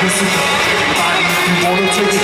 Listen up, everybody, you wanna take